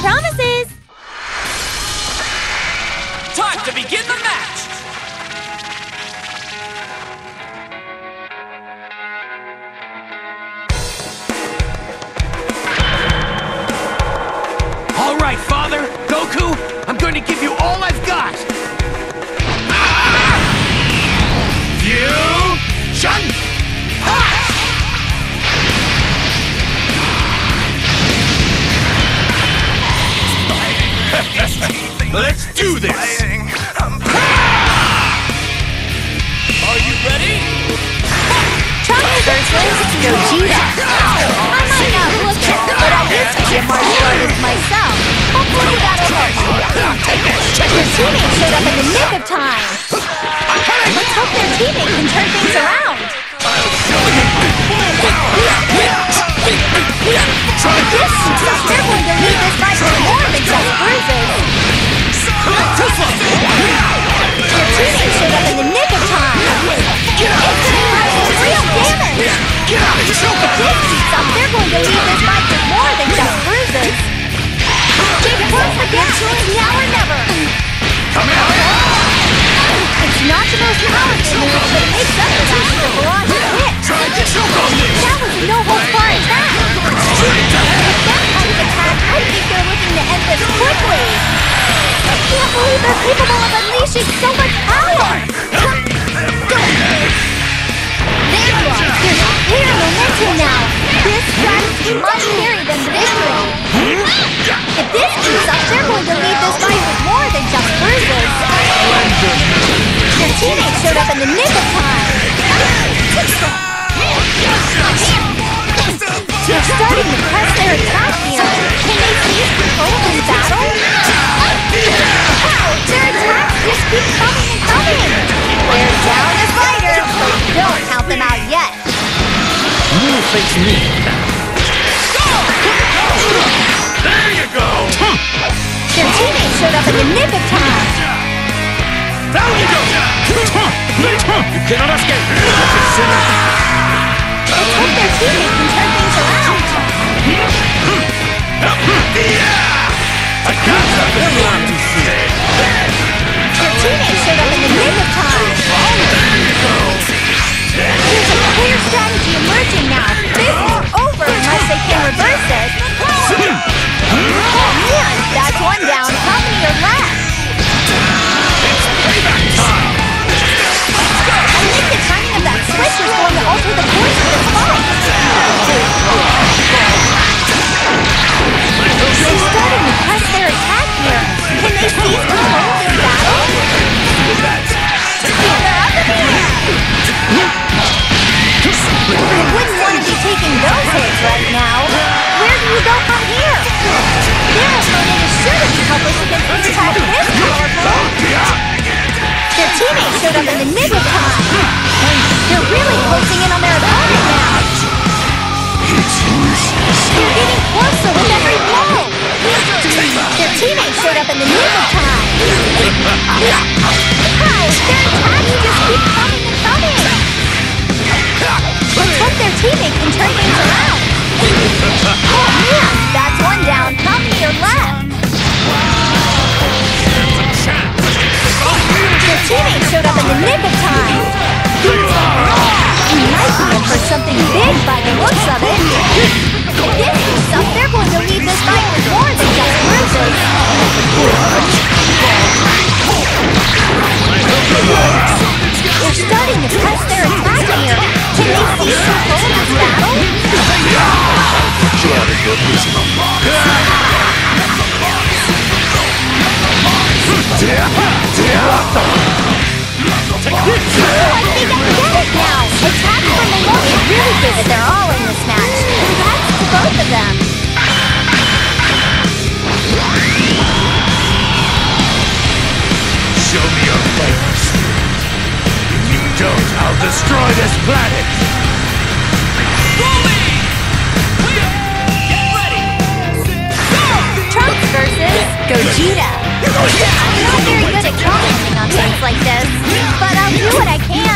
promises. Time to begin the match! All right, Father, Goku, I'm going to give you all I've got! Let's do this! Are you ready? Trunks versus Gogeta. I might not look it, but I used to be a martial artist myself. Hopefully that'll help you. Your teammate showed up in the nick of time. Let's hope their teammate can turn things around. This seems like they're going to lead this showed up in the nick of time. It's gonna cause real damage. This seems like they're going to lead this fight to more than just bruises. Stay close again. It's now or never. It's not the most powerful move, but it makes up for that with a barrage of hits. That was no holds barred attack. With that kind of attack, I think they're looking to end this quickly. I can't believe they're capable of unleashing so much power. Might carry them to victory. If this keeps up, they're going to lead this fight with more than just bruises. Their teammate showed up in the nick of time. They're starting to press their attack here. Can they seize control in battle? Wow, their attacks just keep coming and coming. They're down a fighter, but don't count them out yet. You face me. There you go! Showed up in the nick of time. You go! You cannot escape. Their turn things around. Showed up in the nick of time. There's a clear strategy emerging now. They can reverse it. Oh man, that's one down. How many are left? I think the timing of that switch is going to alter the course They're closing in on their opponent now. They're getting closer with every blow. Their teammate showed up in the nick of time. Wow, their attacks just keep coming and coming. Let's their teammate can turn things. Looks of it. This they're going to lead this fight with just bruises. They're starting to press their attack here. Can they seize control of this battle? I get it now. Attack really good that they're all in this match. Congrats to both of them. Show me your flavors. If you don't, I'll destroy this planet! Trunks versus Gogeta. I'm not very good at commenting on things like this, but I'll do what I can.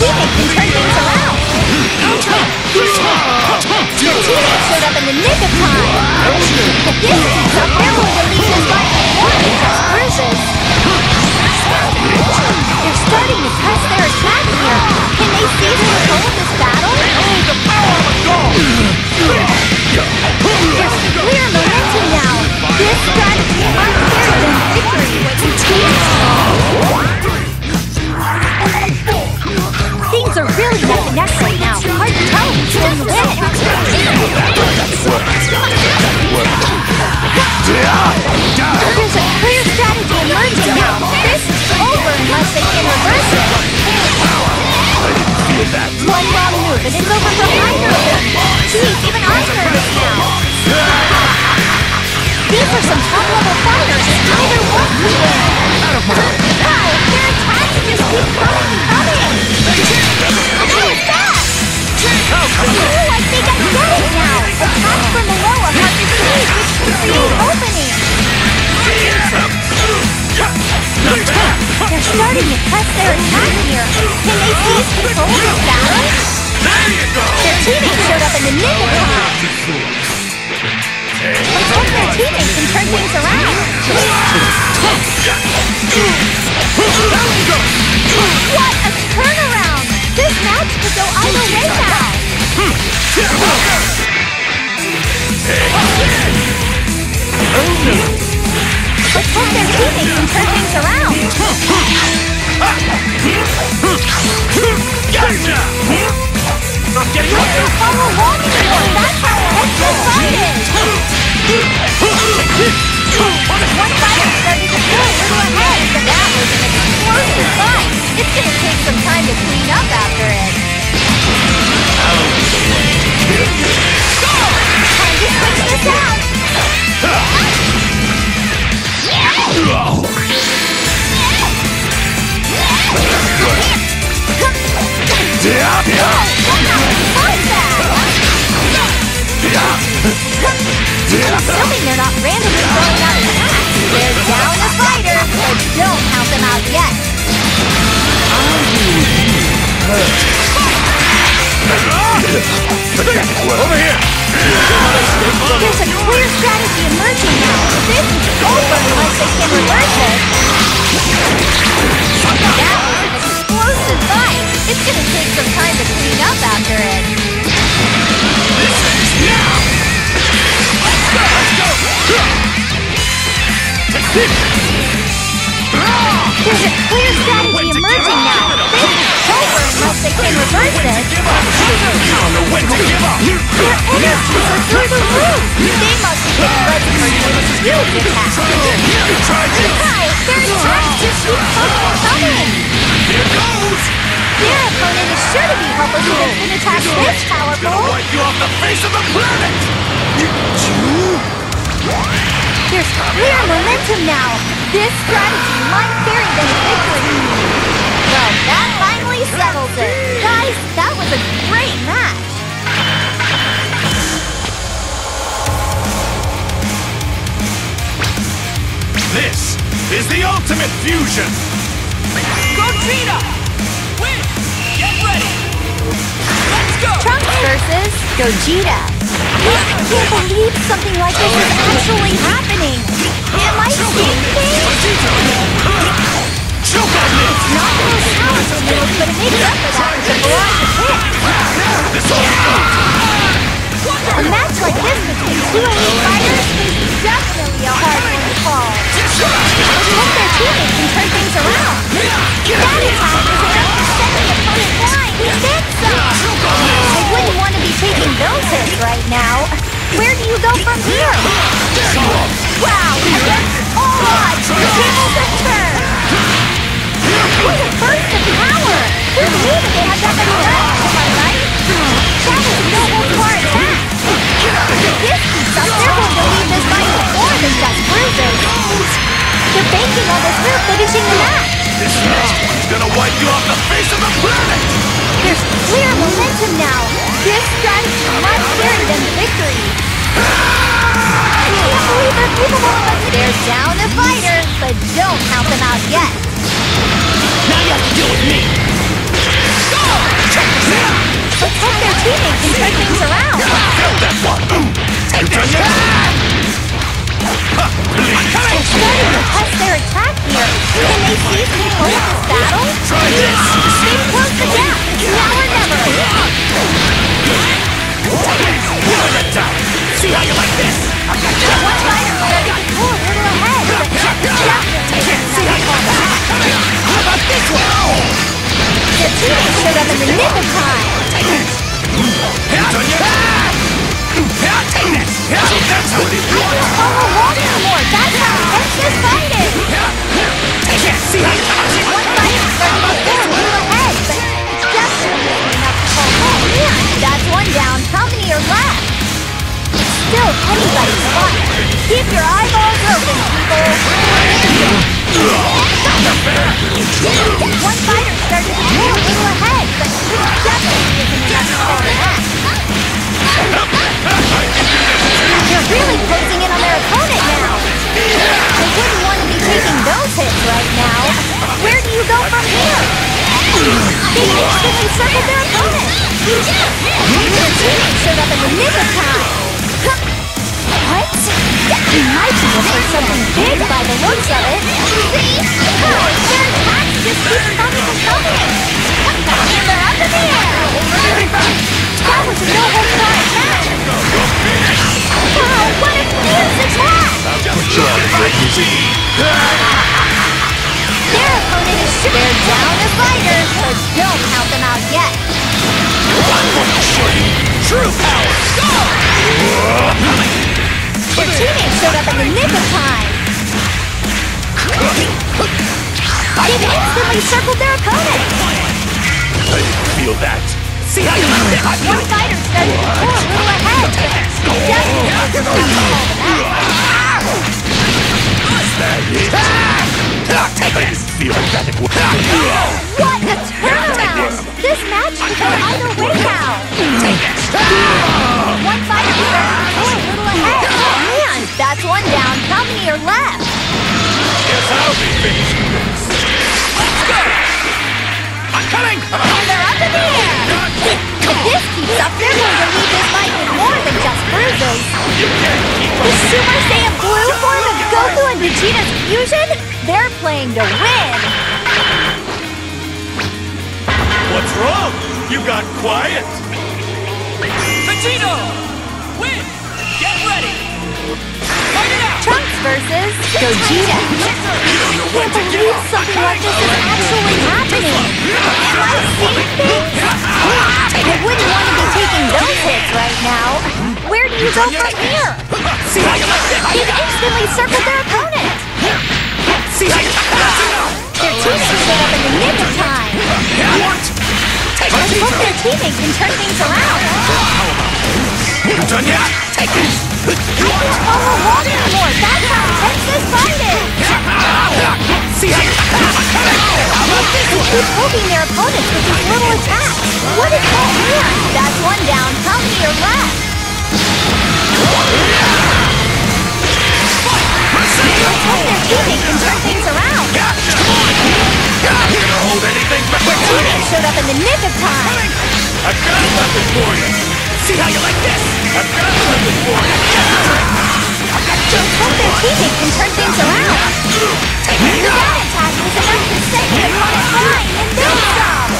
teammate can turn things around. The teammate showed up in the nick of time. This is a family release by the warriors bruises. They're starting to test their attack here. Can they seize control of this battle? the power of a dog! There's clear momentum now. This strategy This battle? Their showed up in the. Let's teammates can turn things around. What a turnaround! This match could go either way now. Let's hope their teammates can turn things around. Gotcha! Let's follow along anymore. That's how this fight is. One fighter There's a clear strategy emerging now. Unless they can reverse it. That was an explosive fight. It's gonna take some time to clean up after it. There's a clear strategy emerging now. This is over unless they can reverse it. When to give up! They must for keep coming and coming. Here goes! Opponent is sure to be helpless it's an attack this powerful. You off the face momentum now. This strategy might carry them to victory. Well, that finally settles it. Guys, that was a great match. This is the ultimate fusion! Gogeta! Win! Get ready! Let's go! Trunks versus Gogeta. I can't believe something like this is actually happening. Am I seeing things? Choke on this! Not the most powerful moves, but it makes up for that with a barrage of hits. This all A match like this between two elite fighters is definitely a hard one to call. Let's hope their teammates can turn things around. That attack is enough to send the opponent flying. Did some! I wouldn't want to be taking those hits right now. Where do you go from here? Wow, against all odds, the tables have turned! Power! Who knew that they had that many am I right? That was no this keeps up, they're going to this! They're banking on finishing the match! This gonna wipe you off the face of the planet! There's clear momentum now! This strategy might carry victory! I can't believe they're capable of. They're down a fighter, but don't count them out yet! with me! Let's their teammates and turn things around! Kill that one! Take you this! It's starting to test their attack here. Can they seize control of battle? Try this! They've closed the gap! It's now or never! What? What a! See how you like this! team showed up in the nick of time! Take this! Take this! Take this! Take this! They instantly circled their opponent. Their teammate showed up in the nick of time. What? He might be for something big by the looks of it. Their attacks just keep coming and coming. They're up in the air. That was a no-holds-barred attack. Wow, what a fierce attack! Their opponent is sure they're down a fighter, but don't count them out yet. True power. Go. Their teammate showed up in the nick of time. They've instantly circled their opponent. I didn't feel that. See how you like it? I feel One fighter started to pull a little ahead, definitely to call the feel that it. What a turnaround! This match could go either way now. One fighter pull a little ahead. Man, that's one down. How many are left? Guess I'll be finishing this. Let's go! I'm coming! And they're up in the air. If this keeps up, they're going to leave this fight with more than just bruises. The Super Saiyan Blue form of Goku and Vegeta's fusion? They're playing to win. What's wrong? You got quiet. Vegito! Win! Get ready! Fight it out! Trunks versus Gogeta. Can't believe something like this is actually happening. Am I seeing things? I wouldn't want to be taking those hits right now. Where do you go from here? See how you like it? They've instantly circled their opponent. See how you Their teammate showed up in the nick of time. What? Take Let's hope their teammate can turn things around. You done yet? Take this. I along anymore. That's how fight is. See you They keep poking their opponents with these little attacks. What is that here? That's one down. How many are left? The nick of time. I've got something for you. See how you like this? I've got something for you. Let's hope their teammate can turn things around. That attack was enough to send the opponent flying and then some.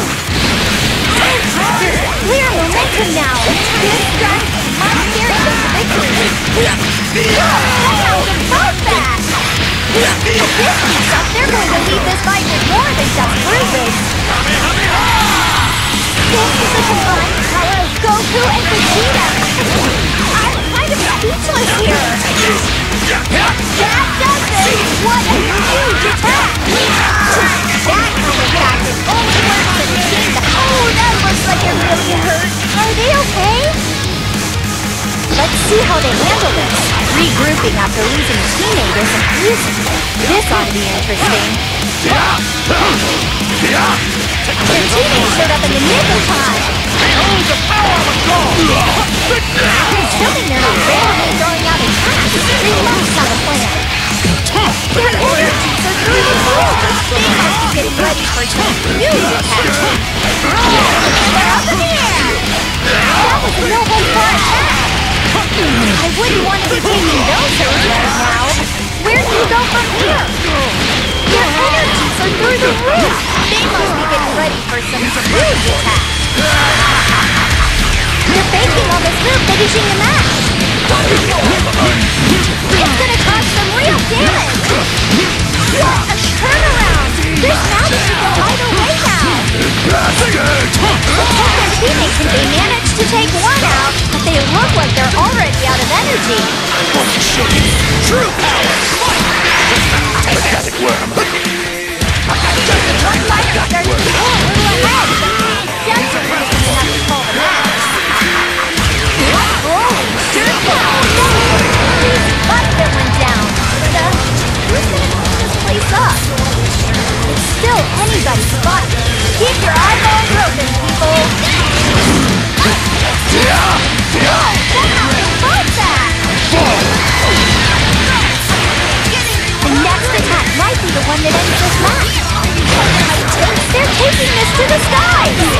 Clear momentum now. This strategy might them to victory. Somehow above that. If this keeps up, they're going to leave this fight with more than just bruises. Combined power of Goku and Vegeta. I'm kind of speechless here. That does it! What a huge attack! That kind is. Oh, that looks like it really hurt. Are they okay? Let's see how they handle this. Regrouping after losing a teammate easy. This ought to be interesting. Their teammate showed up in the nick of time. Assuming they're not randomly throwing out attacks, they must have a plan. Their energies are the. They must be getting ready for some huge attack. They're up in the air. That was a no-holds-barred attack. Taking those hits now. Where do you go from here? Their energies are through the roof. They must be getting ready for some huge attack. They're banking on this move finishing the match. It's gonna cause some real damage. What a turnaround! This match could go either way now. Their teammates they managed to take one out, but they look like they're already out of energy. True power! Pathetic worm. One fighter starts to pull a little ahead, but desperately doesn't have to call the match. To the skies!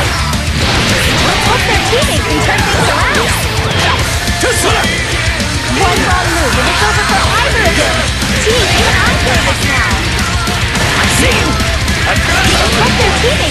Hope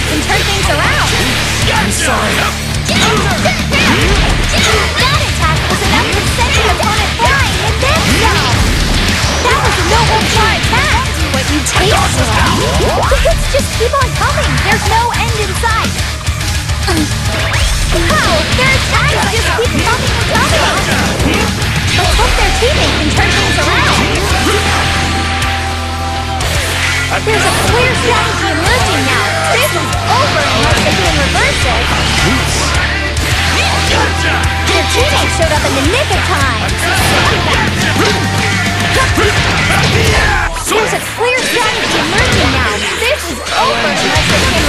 showed up in the nick of time. There's a clear strategy emerging now. This is over unless they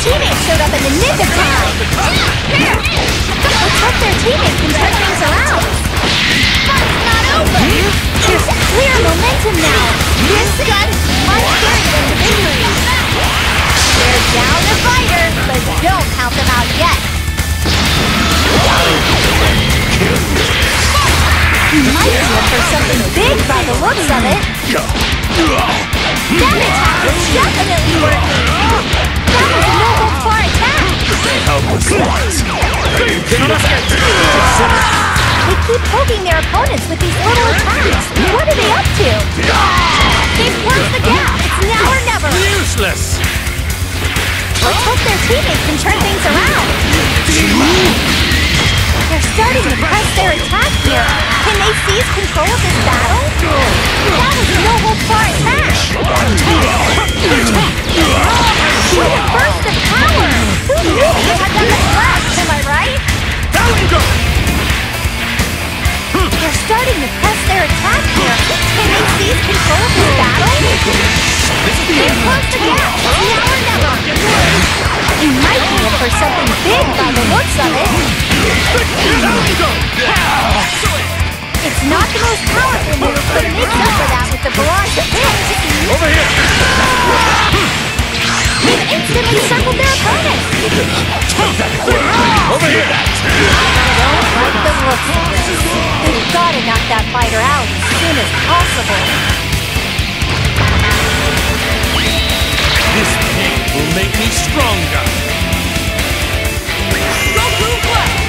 teammate showed up in the nick of time. Let's their teammate can turn things around. Fight's not over. There's clear momentum now. This gun might carry them to victory. They're down a fighter, but don't count them out yet. You might be in for something big by the looks of it. That attack was definitely working. That was a noble far attack. They keep poking their opponents with these little attacks. What are they up to? They've closed the gap. It's now or never. Useless. Let's hope their teammates can turn things around. They're starting to press their attack here. Can they seize control of this battle? Of power! Much left? Am I right? They're starting to press their attack here. Can they seize control of battle? You might be in for something big by the looks of it. It's not the most powerful move, but it makes up for that with the barrage of hits. Over here! You've instantly suckled their opponent! Over here! Don't like the look of this. They've got to knock that fighter out as soon as possible. This pain will make me stronger. Don't!